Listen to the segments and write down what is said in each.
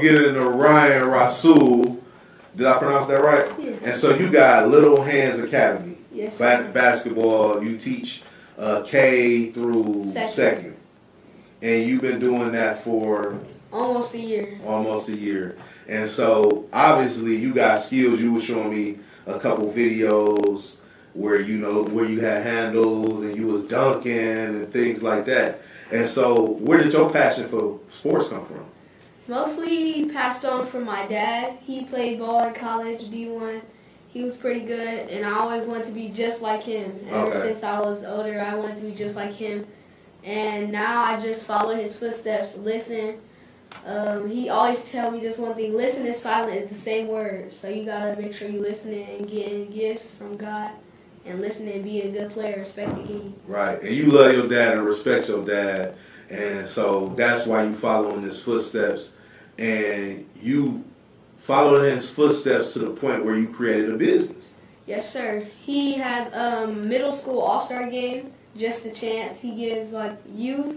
get into Ryan Rasul. Did I pronounce that right? Yeah. And so you got Little Handz Academy. Yes. Ba- basketball, you teach uh, K through Second. second. And you've been doing that for Almost a year. almost a year. And so obviously you got skills. You were showing me a couple videos where you know where you had handles and you was dunking and things like that. And so where did your passion for sports come from? Mostly passed on from my dad. He played ball in college, D1. He was pretty good, and I always wanted to be just like him. Ever Okay. since I was older, I wanted to be just like him. And now I just follow his footsteps, listen. Um, he always tell me just one thing: listen and silent is the same word. So you gotta make sure you listening and getting gifts from God, and listening and being a good player, respect the game. Right. And you love your dad and respect your dad. And so that's why you follow in his footsteps. And you followed in his footsteps to the point where you created a business. Yes, sir. He has um middle school all star game. Just a chance. He gives like youth.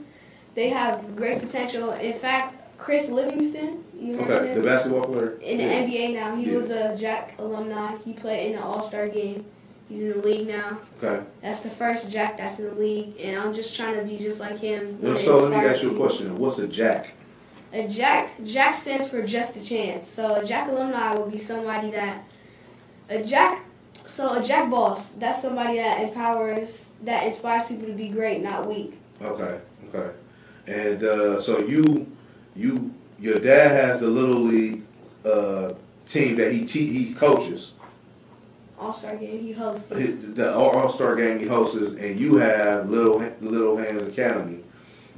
They have great potential. In fact, Chris Livingston, you heard Okay. The basketball player? In the Yeah. NBA now, he Yeah. was a Jack alumni. He played in the All Star game. He's in the league now. Okay. That's the first Jack that's in the league, and I'm just trying to be just like him. So let me ask you a question. What's a jack? A Jack Jack stands for just a chance. So a Jack alumni will be somebody that a Jack so a Jack boss, that's somebody that empowers that inspires people to be great, not weak. Okay. Okay. And uh, so you, you, your dad has the little league uh, team that he te- he coaches. All star game he hosts. The All Star game he hosts, and you have Little Little Handz Academy.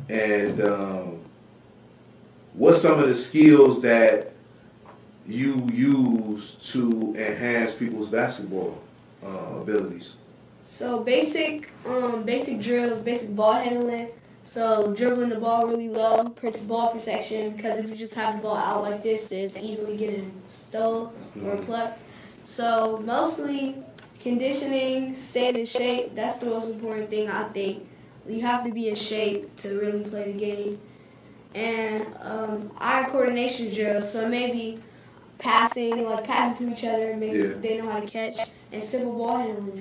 And um, what's some of the skills that you use to enhance people's basketball uh, abilities? So basic um basic drills, basic ball handling. So dribbling the ball really low, ball protection because if you just have the ball out like this, it's easily getting stole or plucked. So mostly conditioning, staying in shape. That's the most important thing I think. You have to be in shape to really play the game. And um, eye coordination drills. So maybe passing, like passing to each other, maybe Yeah. they know how to catch, and simple ball handling.